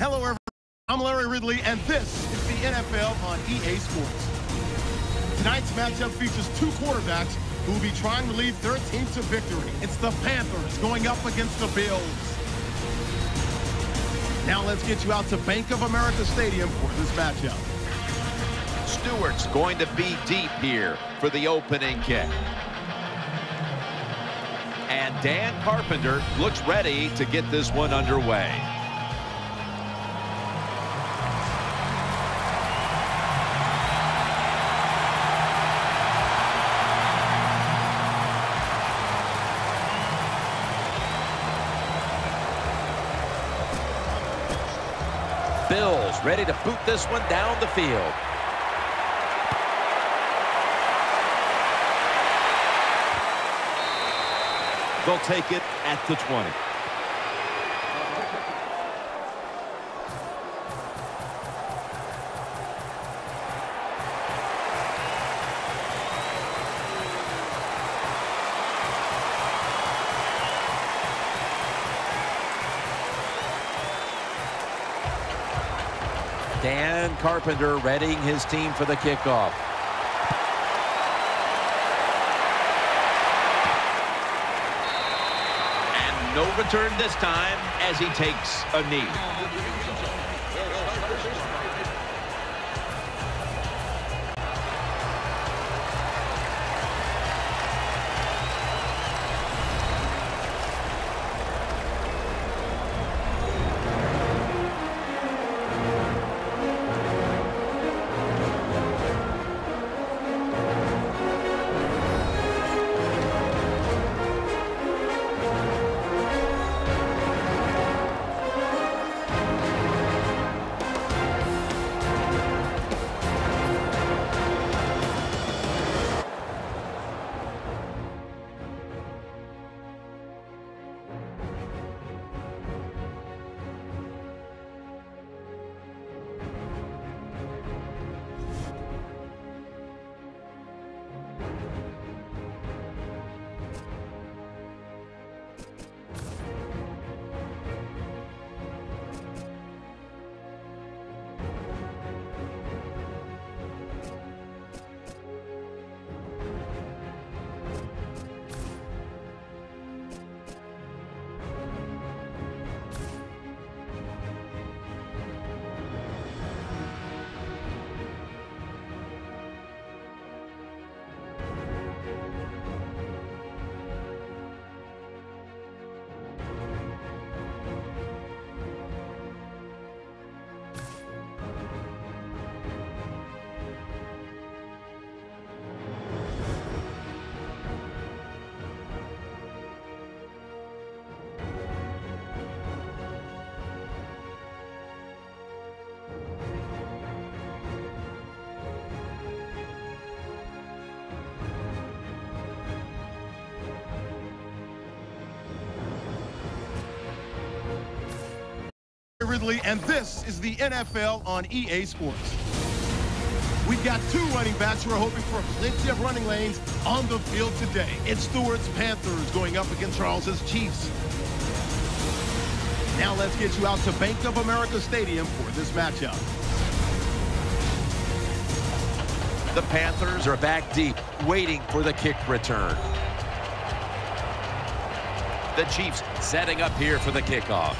Hello, everyone. I'm Larry Ridley, and this is the NFL on EA Sports. Tonight's matchup features two quarterbacks who will be trying to lead their team to victory. It's the Panthers going up against the Bills. Now let's get you out to Bank of America Stadium for this matchup. Stewart's going to be deep here for the opening kick. And Dan Carpenter looks ready to get this one underway. Bills ready to boot this one down the field. They'll take it at the 20. Dan Carpenter readying his team for the kickoff. And no return this time as he takes a knee. Ridley, and this is the NFL on EA Sports. We've got two running backs who are hoping for plenty of running lanes on the field today. It's Stewart's Panthers going up against Charles's Chiefs. Now let's get you out to Bank of America Stadium for this matchup. The Panthers are back deep, waiting for the kick return. The Chiefs setting up here for the kickoff.